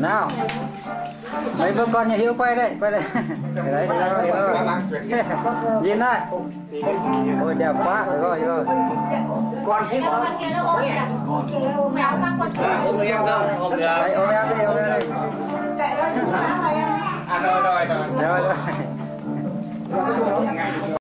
nào. mấy bố con nhà hiếu quay đây quay đây. Đấy đấy đấy, đấy. nhìn đây ôi đẹp quá. Rồi rồi. Còn thế Con kia nó ôm kìa. Mèo các con ôm em đâu ôm đấy ôm em đi ôm em đi. À rồi rồi rồi.